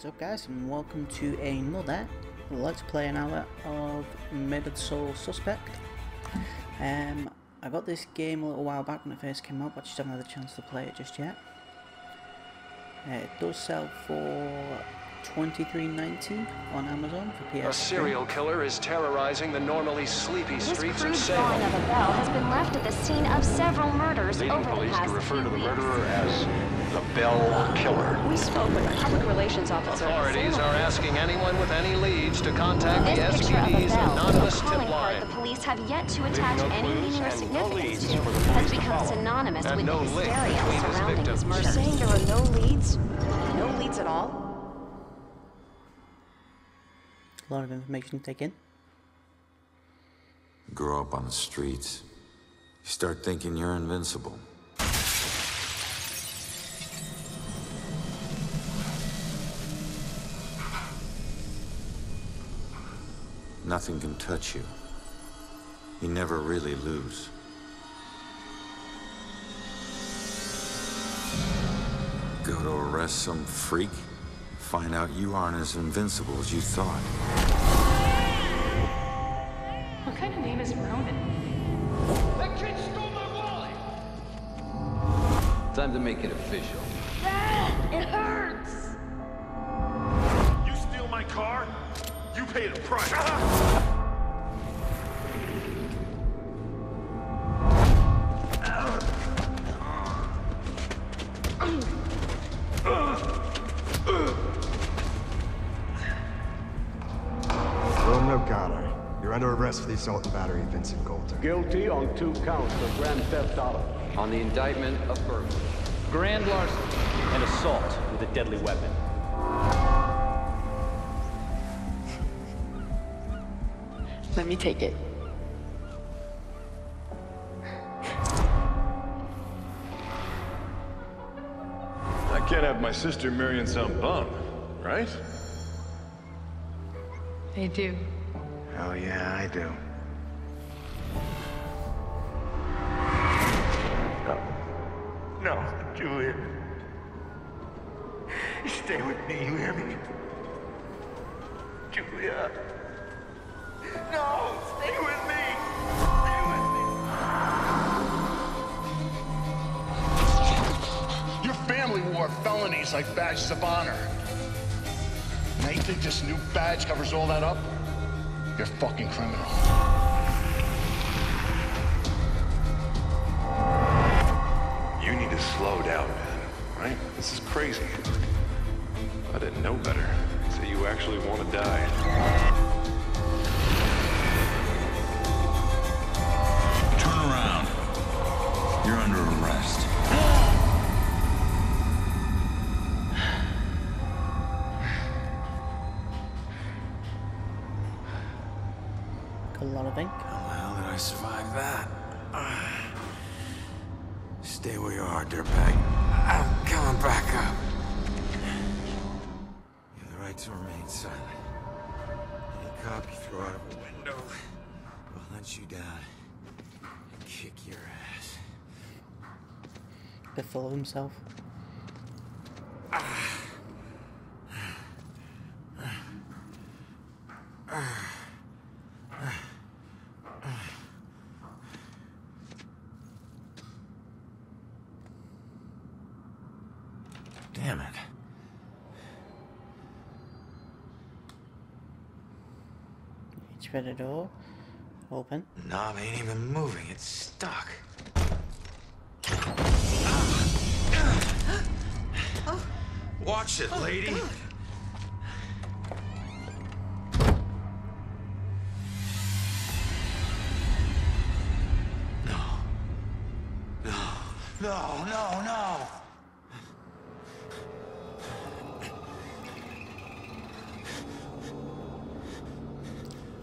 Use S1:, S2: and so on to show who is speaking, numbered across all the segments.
S1: is up guys and welcome to another Let's Play an hour of Murdered Soul Suspect. Um, I got this game a little while back when it first came out but I just haven't had a chance to play it just yet. Uh, it does sell for $23.90 on Amazon for PS.
S2: A serial killer is terrorizing the normally sleepy
S3: This
S2: streets of
S3: crude drawing of a bell has been left at the scene of several murders
S2: Leading
S3: over the
S2: police
S3: past
S2: to refer to the murderer as the Bell Killer.
S4: We spoke with the public relations officer.
S2: Authorities are asking anyone with any leads to contact
S3: This
S2: the
S3: picture of
S2: SPD's anonymous tip
S3: calling card
S2: line.
S3: the police have yet to attach
S2: no
S3: any meaning or
S2: and no
S3: significance to,
S2: for
S3: has become synonymous
S2: And
S3: with
S2: no
S3: the hysteria
S2: between his
S3: surrounding
S2: victims.
S3: this
S4: You're saying there are no leads? No leads at all?
S1: A lot of information to take in.
S5: Grow up on the streets. You start thinking you're invincible. Nothing can touch you. You never really lose. Go to arrest some freak, find out you aren't as invincible as you thought.
S6: What kind of name is Ronan?
S7: That kid stole my wallet!
S8: Time to make it official.
S3: It hurts!
S7: You paid a price.
S9: Ronan O'Connor, you're under arrest for the assault and battery of Vincent Coulter.
S10: Guilty on two counts of grand theft auto.
S8: On the indictment of burglary.
S11: Grand larceny and assault with a deadly weapon.
S4: Let me take it.
S7: I can't have my sister marrying some bum, right?
S6: They do.
S7: Oh yeah, I do. No. No, Julia. Stay with me, you hear me?
S12: Felonies like badges of honor. Now think this new badge covers all that up? You're a fucking criminal.
S7: You need to slow down, man. Right? This is crazy. I didn't know better. So you actually want to die.
S1: Himself.
S5: Damn it.
S1: Each the door. Open.
S5: Knob ain't even moving. It's stuck. Watch it, oh, lady. No. No. No, no, no.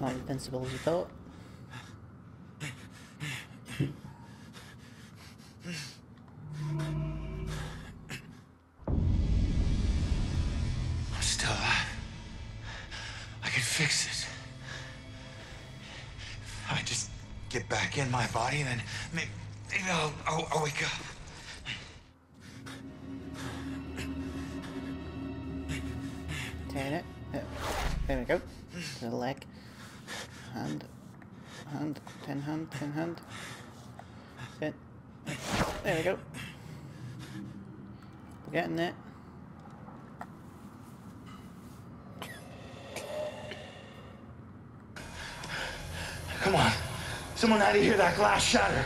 S1: Not invincible as you thought.
S5: Body, then maybe, maybe I'll, I'll, I'll wake up.
S1: There we go. The leg. Hand. Hand. Ten hand. Ten hand. Sit. There we go. We're getting there.
S12: Come on. Someone had to hear that glass shatter.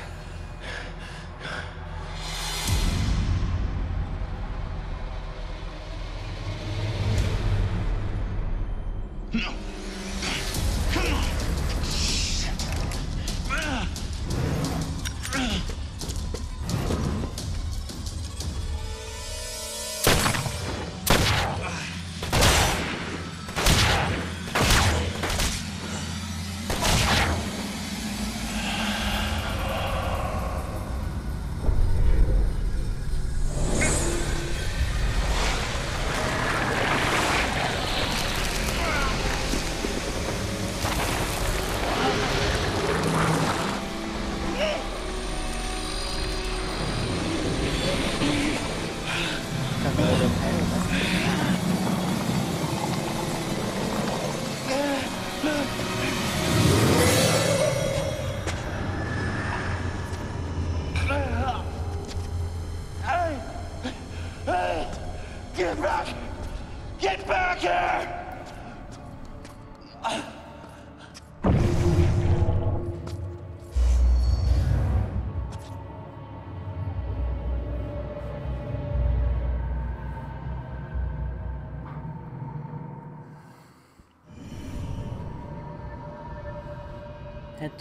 S12: Hey!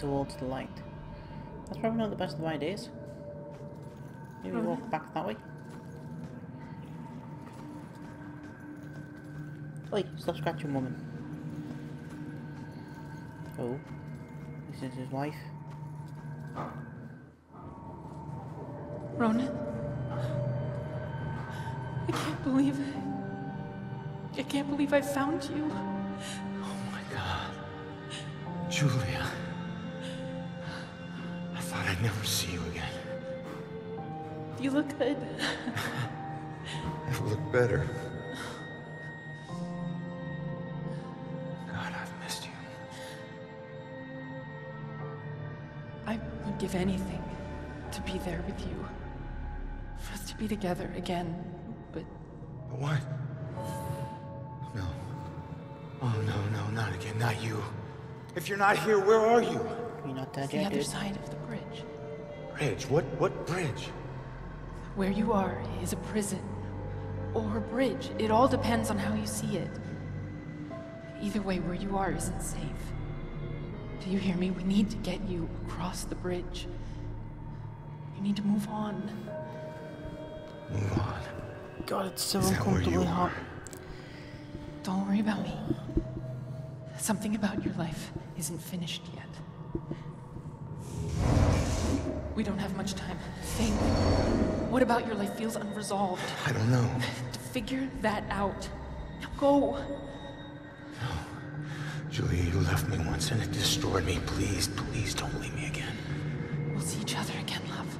S1: Towards the light. That's probably not the best of ideas. Maybe oh. walk back that way. Oi, stop scratching woman. Oh. This is his wife.
S6: Ronan. I can't believe it. I can't believe I found you.
S5: Oh my god. thought I'd never see you again.
S6: You look good.
S5: Never looked better. God, I've missed you.
S6: I would give anything to be there with you. For us to be together again. But
S5: What? No. Oh, no, no, not again. Not you. If you're not here, where are you?
S1: You're not
S6: it's the other side of the bridge.
S5: What, what bridge?
S6: Where you are is a prison. Or a bridge. It all depends on how you see it. Either way, where you are isn't safe. Do you hear me? We need to get you across the bridge. You need to move on.
S5: Move on.
S1: God, it's so
S5: Is that where you
S1: uncomfortably hot.
S6: Don't worry about me. Something about your life isn't finished yet. We don't have much time. Think. What about your life feels unresolved?
S5: I don't know.
S6: To figure that out. Now go. No.
S5: Julia, you left me once and it destroyed me. Please, please don't leave me again.
S6: We'll see each other again, love.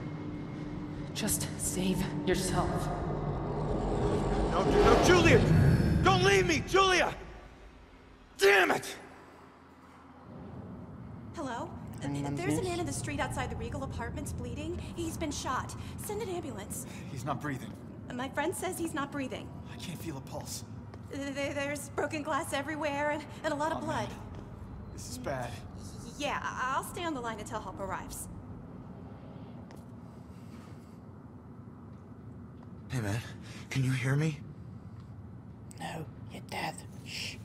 S6: Just save yourself.
S5: No, no, Julia! Don't leave me, Julia! Damn it!
S13: Hello?
S1: Anyone's
S13: There's a man in the street outside the Regal Apartments bleeding. He's been shot. Send an ambulance.
S14: He's not breathing.
S13: My friend says he's not breathing.
S14: I can't feel a pulse.
S13: There's broken glass everywhere and, and a lot of
S14: Oh,
S13: blood.
S14: man. This is bad.
S13: Yeah, I- I'll stay on the line until help arrives.
S5: Hey, man, can you hear me?
S1: No, you're dead. Shh.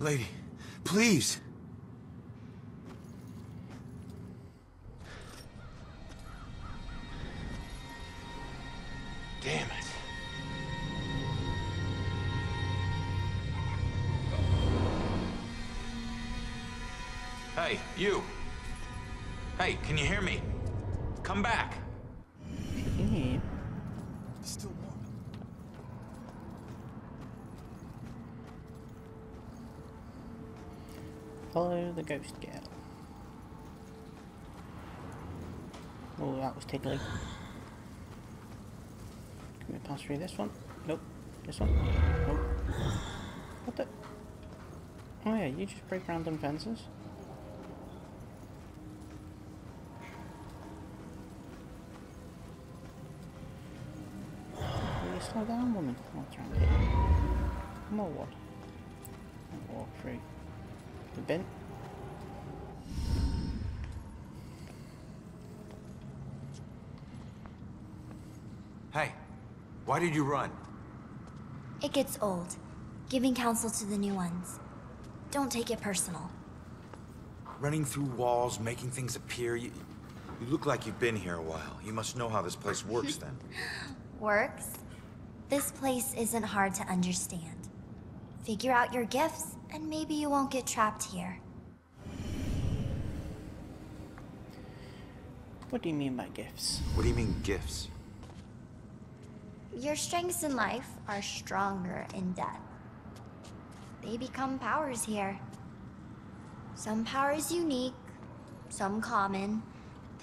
S5: Lady, please. Damn it.
S15: Hey, you. Hey, can you hear me? Come back.
S1: She can hear you.
S14: Still warm.
S1: Follow the ghost girl. Oh, that was tickly. Can we pass through this one? Nope. This one? Oh. What the? Oh yeah, you just break random fences. Will you slow down, woman? What's wrong here? Come on, what? I'll walk through. The bin?
S5: Hey, why did you run?
S16: It gets old, giving counsel to the new ones. Don't take it personal.
S5: Running through walls, making things appear. You, you look like you've been here a while. You must know how this place works then.
S16: Works? This place isn't hard to understand. Figure out your gifts, and maybe you won't get trapped here.
S1: What do you mean by gifts?
S5: What do you mean, gifts?
S16: Your strengths in life are stronger in death. They become powers here. Some powers unique, some common.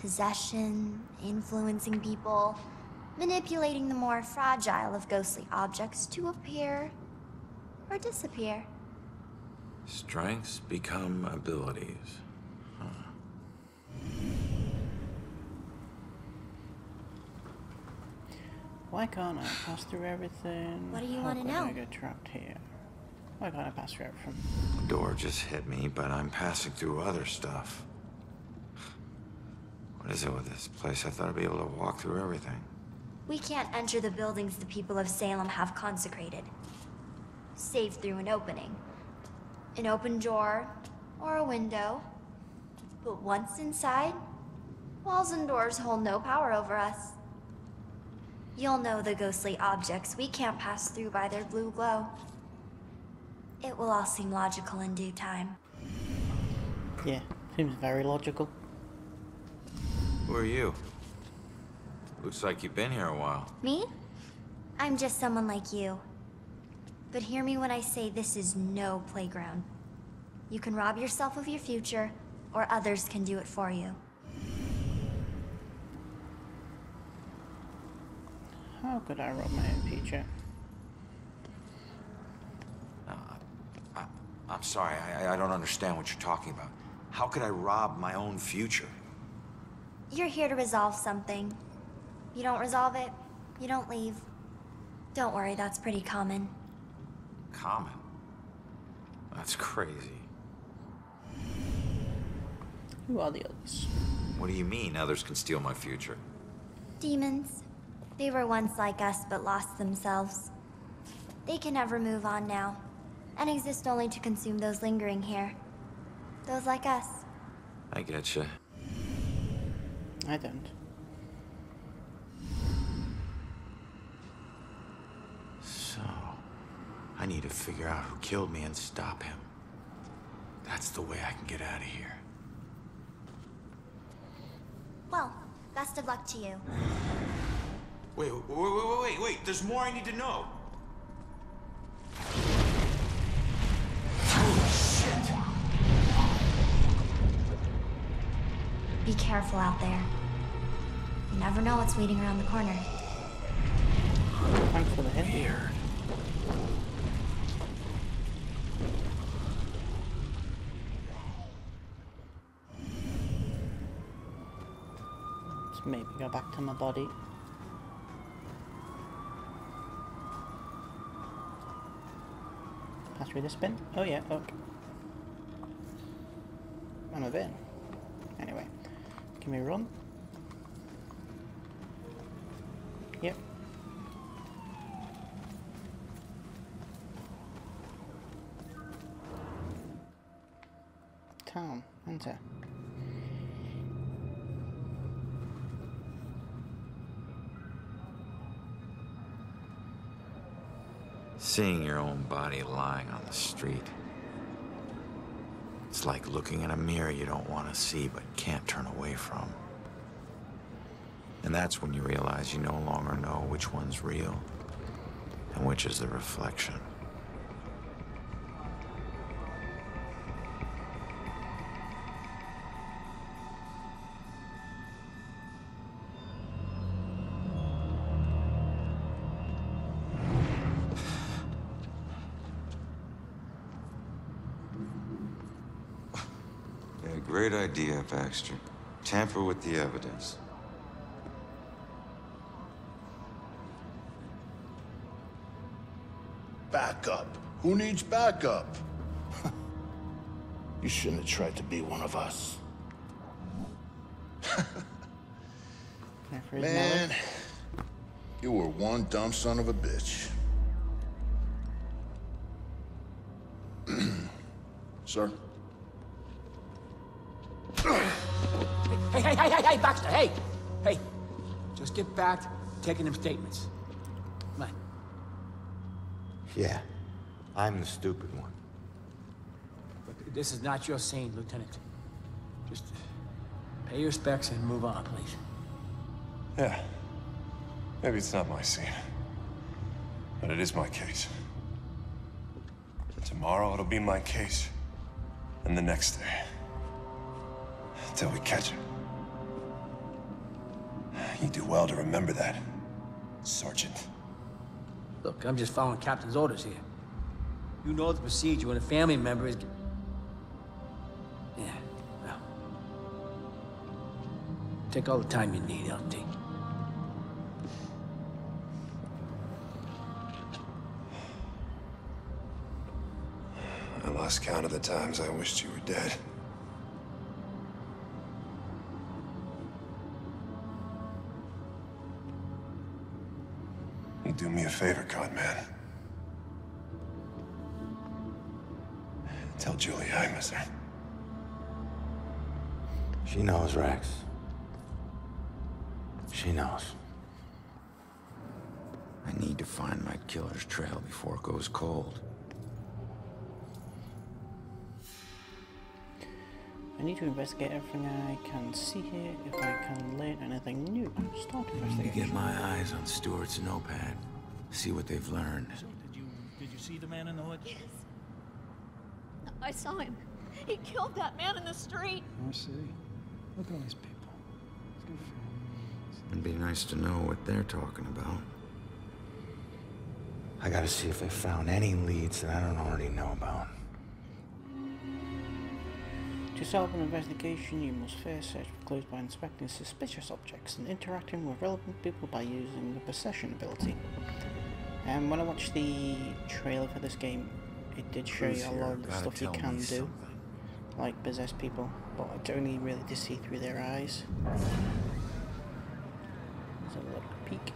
S16: Possession, influencing people, manipulating the more fragile of ghostly objects to appear or disappear.
S5: Strengths become abilities.
S1: Why can't I pass through everything?
S16: What do you
S1: How
S16: wanna
S1: come
S16: know?
S1: I get trapped here. Why can't I pass through everything?
S5: The door just hit me, but I'm passing through other stuff. What is it with this place? I thought I'd be able to walk through everything.
S16: We can't enter the buildings the people of Salem have consecrated. Save through an opening. An open door, or a window. But once inside, walls and doors hold no power over us. You'll know the ghostly objects we can't pass through by their blue glow. It will all seem logical in due time.
S1: Yeah, seems very logical.
S5: Who are you? Looks like you've been here a while.
S16: Me? I'm just someone like you. But hear me when I say this is no playground. You can rob yourself of your future, or others can do it for you.
S1: How could I rob my own future?
S5: Uh, I'm sorry, I, I don't understand what you're talking about. How could I rob my own future?
S16: You're here to resolve something. You don't resolve it, you don't leave. Don't worry, that's pretty common.
S5: Common? That's crazy.
S1: Who are the others?
S5: What do you mean others can steal my future?
S16: Demons. They were once like us, but lost themselves. They can never move on now, and exist only to consume those lingering here. Those like us.
S5: I getcha.
S1: I don't.
S5: So, I need to figure out who killed me and stop him. That's the way I can get out of here.
S16: Well, best of luck to you.
S5: Wait, wait, wait, wait, wait, wait. There's more I need to know. Holy shit!
S16: Be careful out there. You never know what's waiting around the corner.
S1: Thanks for the hint.
S5: Weird.
S1: Let's maybe go back to my body. Through this bin? Oh yeah, okay. I'm a bin. Anyway, can we run?
S5: Street. It's like looking in a mirror you don't want to see but can't turn away from. And that's when you realize you no longer know which one's real and which is the reflection. Great idea, Baxter. Tamper with the evidence.
S12: Backup. Who needs backup? you shouldn't have tried to be one of us. Man, you were one dumb son of a bitch. Sir?
S17: Get back to taking them statements. Come on.
S5: Yeah, I'm the stupid one.
S17: Look, this is not your scene, Lieutenant. Just pay your specs and move on, please.
S7: Yeah. Maybe it's not my scene. But it is my case. Tomorrow it'll be my case. And the next day. Until we catch her. You do well to remember that, Sergeant.
S17: Look, I'm just following Captain's orders here. You know the procedure when a family member is... Yeah, well... Take all the time you need, LT.
S7: I lost count of the times I wished you were dead. Do me a favor, con man. Tell Julie I miss her.
S5: She knows, Rex. She knows. I need to find my killer's trail before it goes cold.
S1: I need to investigate everything I can see here. If I can learn anything new, start
S5: I need to get my eyes on Stewart's notepad. See what they've learned.
S18: So did you did you see the man in the hood?
S19: Yes. I saw him. He killed that man in the street.
S18: I see. Look at all these people. It's good for
S5: It'd be nice to know what they're talking about. I gotta see if they found any leads that I don't already know about.
S1: To solve an investigation, you must first search for clues by inspecting suspicious objects and interacting with relevant people by using the possession ability. And when I watched the trailer for this game, it did show you a lot of the stuff you can do,
S5: something.
S1: like possess people, but it's only really to see through their eyes. Let's have a little peek.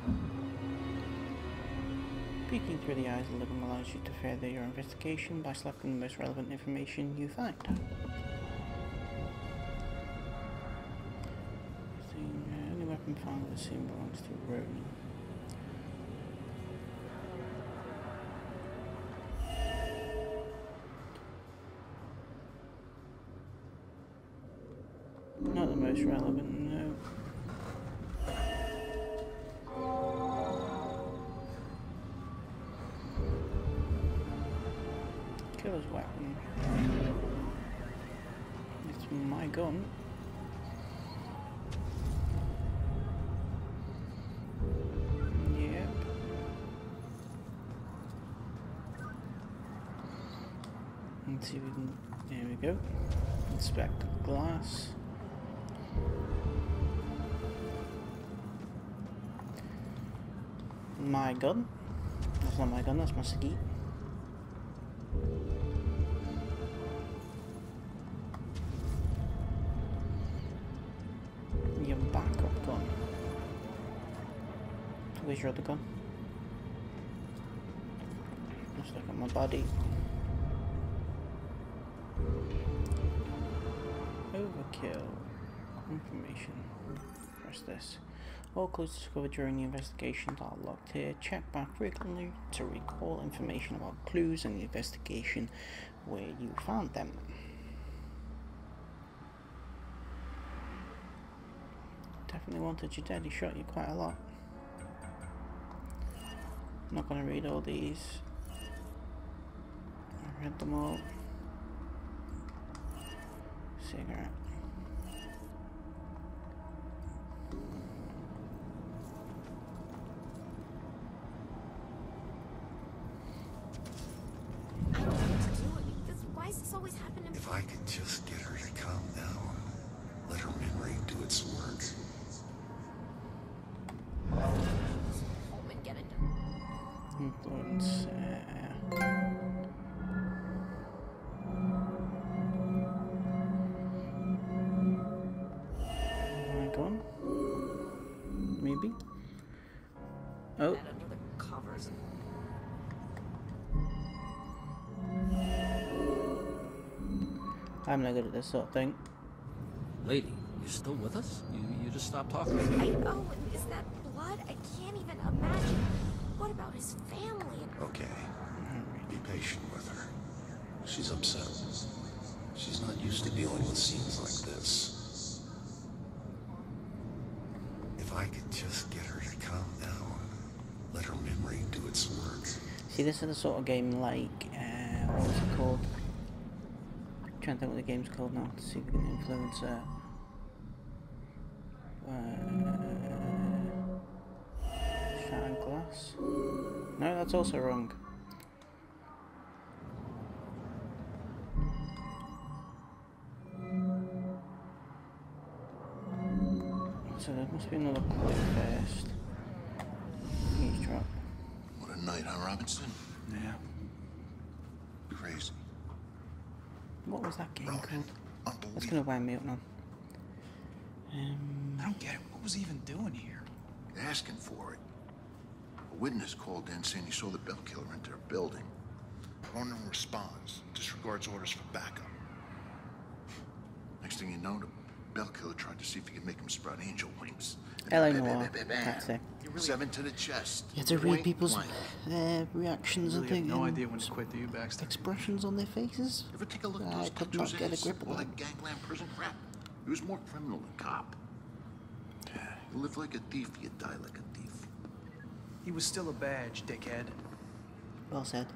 S1: Peeking through the eyes of the living allows you to further your investigation by selecting the most relevant information you find. At the scene belongs to Ronan. Not the most relevant, no. Killer's weapon. It's my gun. See if we can. There we go. Inspect glass. My gun. That's not my gun, that's my ski. Your backup gun. Where's your other gun? Let's look at my body. Overkill. Information. Press this. All clues discovered during the investigations are logged here. Check back frequently to recall information about clues and the investigation where you found them. Definitely wanted you dead, he shot you quite a lot. not gonna read all these. I read them all. Cigarette.
S19: This, why is it so
S2: always happen to me.
S12: If I could just get her to calm down, let her memory do its work.
S20: Home
S1: I'm not good at this sort of thing.
S17: Lady, you're still with us? You, you just stopped talking.
S2: I know. Is that blood? I can't even imagine. What about his family?
S12: Okay. Be patient with her. She's upset. She's not used to dealing with scenes like this. If I could just get her to calm down, let her memory do its work.
S1: See, this is the sort of game like, trying to think what the game's called now to see if we can influence her. Uh, Shattered Glass? No, that's also wrong. So there must be another clue first. Eavesdrop.
S12: What a night, huh, Robinson?
S18: Yeah.
S12: Crazy.
S1: What was that game called? That's gonna wind me up now. Um,
S18: I don't get it. What was he even doing here?
S12: Asking for it. A witness called in saying he saw the bell killer enter a building. Cronin responds, disregards orders for backup. Next thing you know, the bell killer tried to see if he could make him sprout angel wings. And
S1: Hello,
S12: bam, bam,
S1: Noah.
S12: bam, bam, bam.
S1: That's it.
S12: Seven to the chest.
S1: You have to read people's uh, reactions
S18: really
S1: and things.
S18: no idea when to quit, do you, Baxter?
S1: Expressions on their faces.
S12: Ever take a look at
S1: I
S12: those
S1: could
S12: pictures
S1: not get a grip
S12: all
S1: of
S12: that gangland prison crap? He was more criminal than cop. You live like a thief, you die like a thief.
S18: He was still a badge, dickhead.
S1: Well said.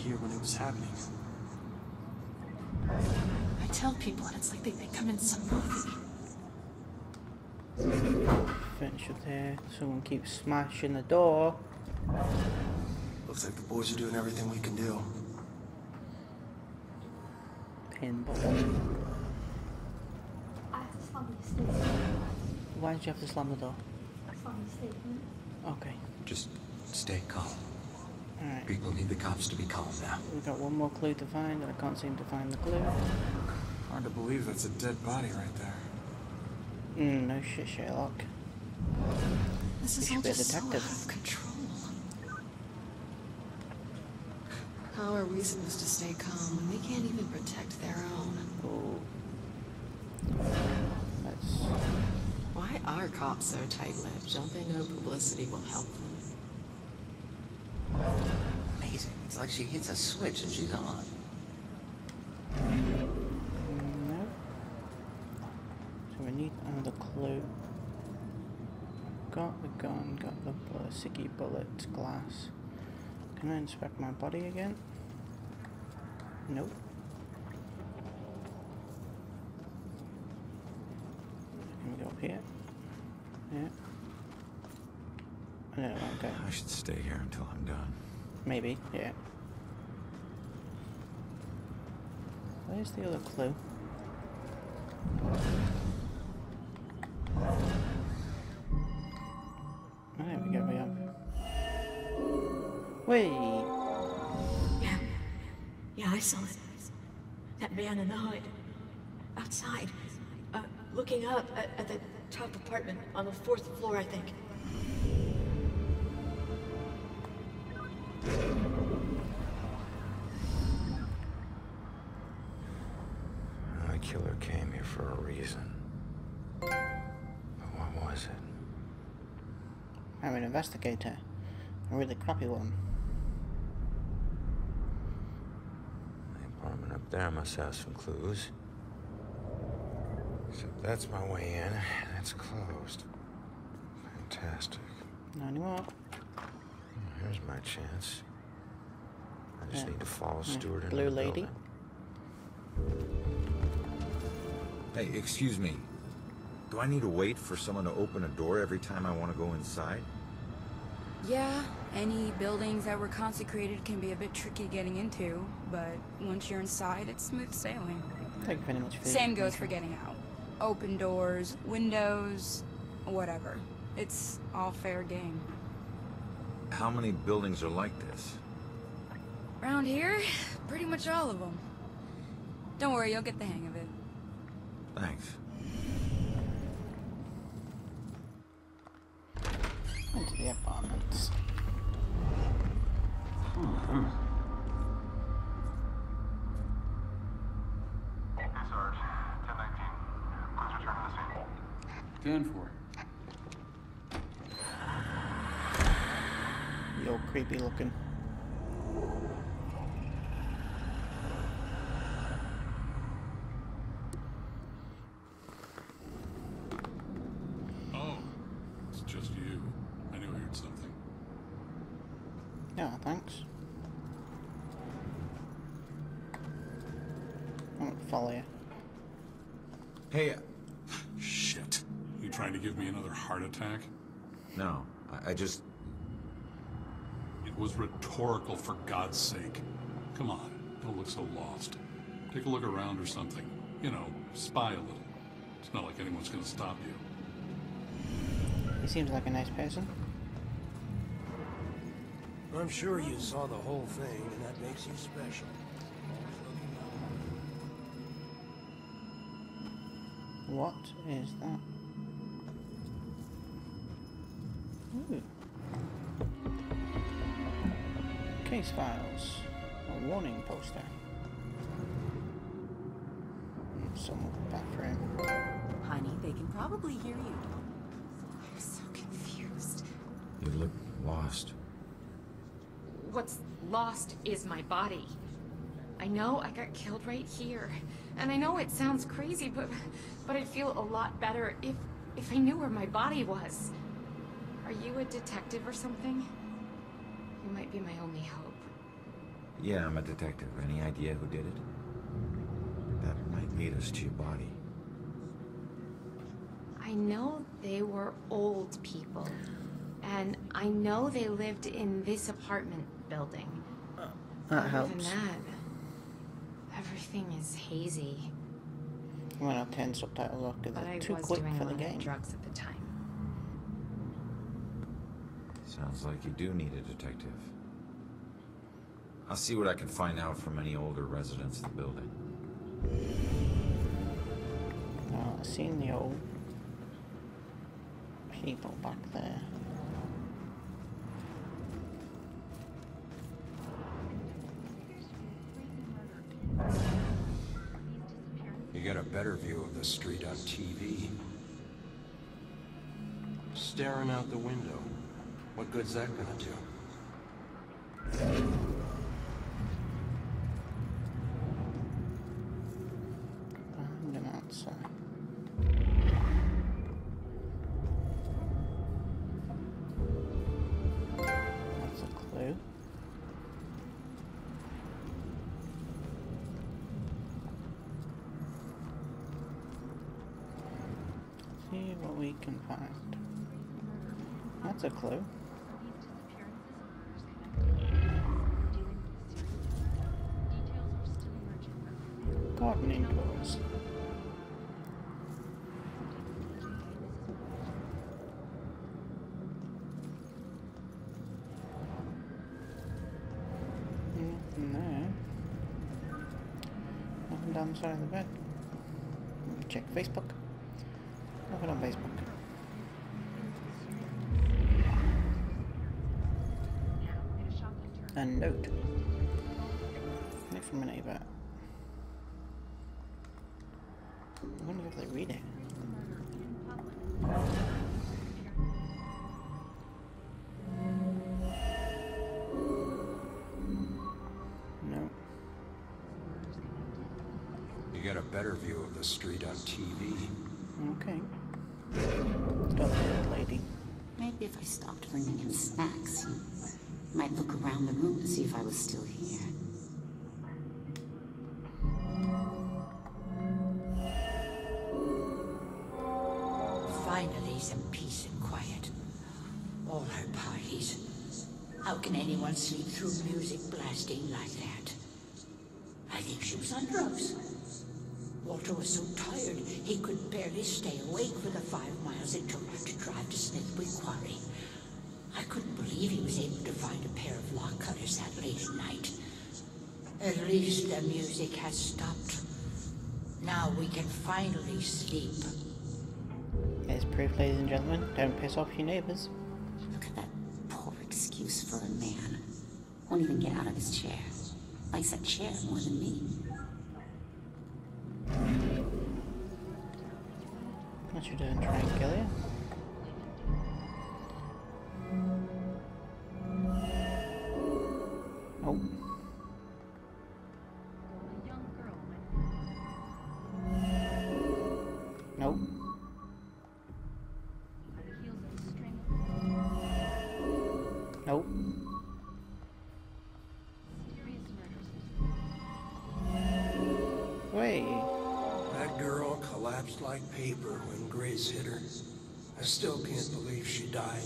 S21: Here when it was happening.
S22: I tell people, and it's like they think I'm in some movie.
S1: Furniture there. Someone keeps smashing the door.
S21: Looks like the boys are doing everything we can do.
S1: Pinball.
S20: I have to slam the stairs.
S1: Why did you have to slam the door?
S20: Slam the stairs.
S1: Okay.
S21: Just stay calm.
S1: Alright.
S21: People need the cops to be calm now.
S1: We've got one more clue to find, and I can't seem to find the clue.
S23: Hard to believe that's a dead body right there.
S1: Mm, no shit, Sherlock.
S22: This is
S1: should
S22: all
S1: be a
S22: just so out
S1: detective.
S22: of control. How are we supposed to stay calm when they can't even protect their own?
S1: Oh. Let's.
S24: Why are cops so tight-lipped? Don't they know publicity will help them.
S25: Amazing. It's like she hits a switch and she's on.
S1: No. So we need another clue. Got the gun, got the bullet, sticky bullets, glass. Can I inspect my body again? Nope. Can we go up here? Yeah. I okay.
S5: I should stay here until I'm done.
S1: Maybe, yeah. Where's the other clue? Oh, there we go, we have. Wait!
S20: Yeah. Yeah, I saw it. That man in the hood. Outside. Uh, looking up at, at the top apartment on the fourth floor, I think.
S5: Reason. But what was it?
S1: I'm an investigator. A really crappy one.
S5: The apartment up there must have some clues. Except that's my way in. That's closed. Fantastic.
S1: Not anymore.
S5: Here's my chance. I just
S1: Yeah.
S5: need to follow
S1: Yeah,
S5: Stewart into
S1: Blue lady.
S5: building. Hey, excuse me. Do I need to wait for someone to open a door every time I want to go inside?
S26: Yeah, any buildings that were consecrated can be a bit tricky getting into, but once you're inside, it's smooth sailing.
S1: Thank you very much for
S26: Same goes for getting out. Open doors, windows, whatever. It's all fair game.
S5: How many buildings are like this?
S26: Around here, pretty much all of them. Don't worry, you'll get the hang of it.
S5: Thanks.
S1: Into the apartments. Hmm.
S27: Hey, Sarge. 1019. Please return to the scene.
S18: Ten for.
S1: You're creepy looking.
S28: Oh, it's just you. I knew I heard something.
S1: Yeah, thanks. I won't follow you.
S5: Hey.
S28: Shit. You trying to give me another heart attack?
S5: No, I, I just.
S28: It was rhetorical, for God's sake. Come on, don't look so lost. Take a look around or something. You know, spy a little. It's not like anyone's gonna stop you.
S1: He seems like a nice person.
S29: I'm sure you saw the whole thing, and that makes you special.
S1: What is that? Ooh. Case files. A warning poster. Some bathroom.
S30: Honey, they can probably hear you. I'm so confused.
S5: You look lost.
S31: What's lost is my body. I know I got killed right here. And I know it sounds crazy, but but I'd feel a lot better if if I knew where my body was. Are you a detective or something? You might be my only hope.
S5: Yeah, I'm a detective. Any idea who did it? That might lead us to your body.
S31: I know they were old people. And I know they lived in this apartment building.
S1: That
S31: Other
S1: helps.
S31: Than that, everything is hazy.
S1: When I turn subtitles off because
S31: But I
S1: they're too
S31: was
S1: quick
S31: doing
S1: for
S31: a
S1: the
S31: lot
S1: game.
S31: of drugs at the time.
S5: Sounds like you do need a detective. I'll see what I can find out from any older residents of the building.
S1: I've seen the old people back there.
S29: The street on TV. Staring out the window. What good's that gonna do?
S1: A clue. Gardening tools. Mm, Nothing there. Nothing down the side of the bed. Check Facebook. Nothing on Facebook. A note. Note from a neighbor. I wonder if they read it. No.
S29: You get a better view of the street on TV.
S1: Okay. Stop the old lady.
S32: Maybe if I stopped bringing him snacks, he might look around the room to see if I was still here.
S33: Finally, some peace and quiet. All her parties. How can anyone sleep through music blasting like that? I think she was on drugs. Walter was so tired he could barely stay awake for the five miles it took to drive to Smithwick Quarry. I couldn't believe he was able to find a pair of lock cutters that late at night. At least the music has stopped. Now we can finally sleep.
S1: As proof, ladies and gentlemen. Don't piss off your neighbours.
S32: Look at that poor excuse for a man. Won't even get out of his chair. Likes that chair more than me.
S1: What you doing, trying to kill you?
S29: Grace hit her. I still can't believe she died.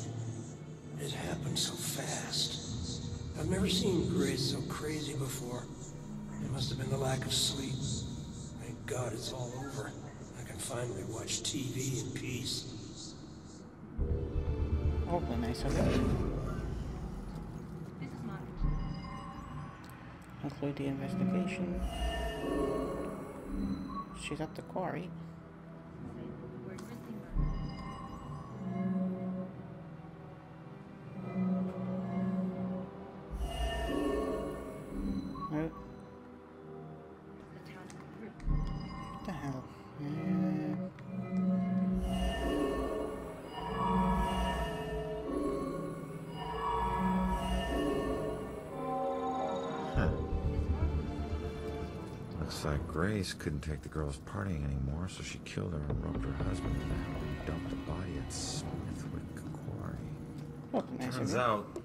S29: It happened so fast. I've never seen Grace so crazy before. It must have been the lack of sleep. Thank God it's all over. I can finally watch TV in peace.
S1: Awfully nice of you. Conclude the investigation. She's at the quarry.
S5: Grace couldn't take the girls partying anymore, so she killed her and roped her husband in the hell and dumped the body at Smithwick Quarry.
S1: Oh, nice
S5: Turns out, the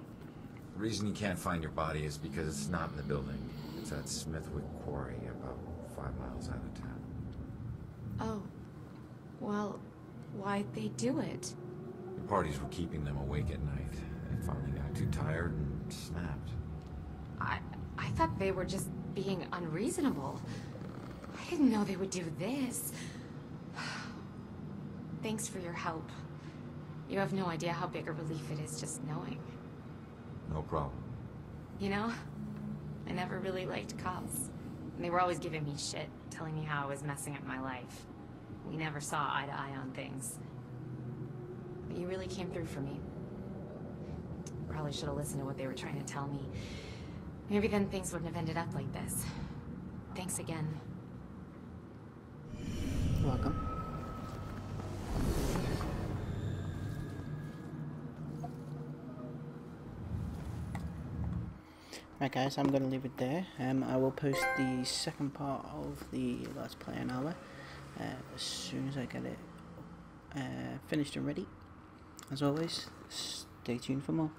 S5: reason you can't find your body is because it's not in the building. It's at Smithwick Quarry, about five miles out of town.
S31: Oh. Well, why'd they do it?
S5: The parties were keeping them awake at night. They finally got too tired and snapped.
S31: I I thought they were just being unreasonable. I didn't know they would do this. Thanks for your help. You have no idea how big a relief it is just knowing.
S5: No problem.
S31: You know, I never really liked cops. And they were always giving me shit, telling me how I was messing up my life. We never saw eye to eye on things. But you really came through for me. Probably should have listened to what they were trying to tell me. Maybe then things wouldn't have ended up like this. Thanks again.
S1: Welcome. Right guys, I'm going to leave it there. Um, I will post the second part of the Let's Play an hour uh, as soon as I get it uh, finished and ready. As always, stay tuned for more.